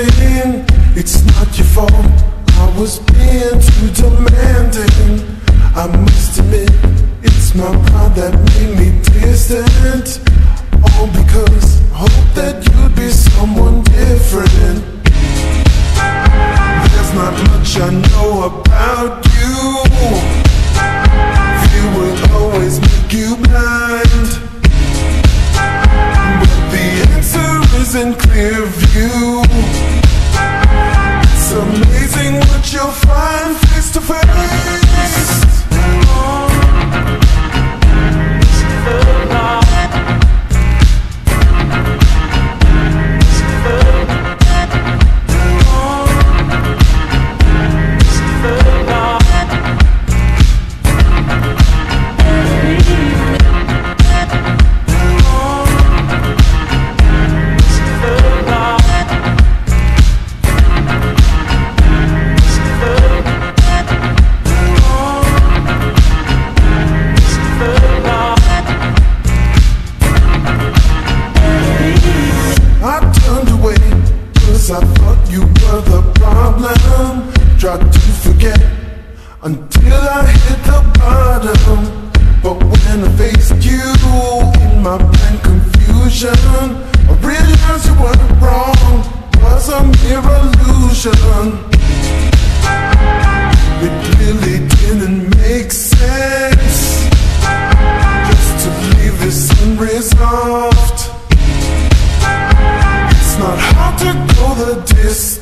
It's not your fault. I was being too demanding. I must admit, it's my pride that made me distant. All because I hope that you'd be someone different. There's not much I know about you. Fear will always make you blind. But the answer is in clear view. You'll find face to face. I thought you were the problem. Tried to forget Until I hit the bottom. But when I faced you In my blank confusion I realized you were wrong. Was a mere illusion. It really didn't make sense Just to leave this unresolved go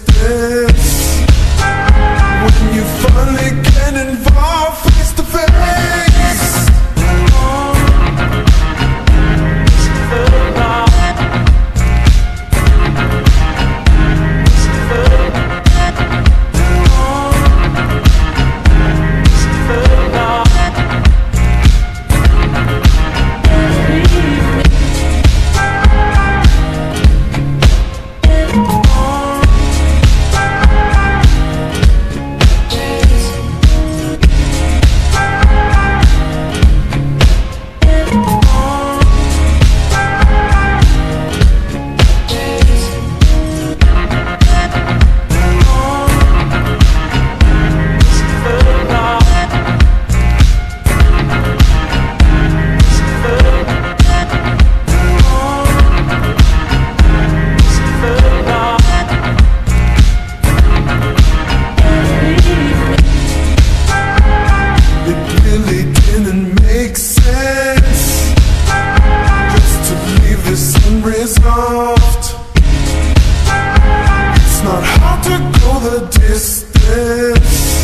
the distance.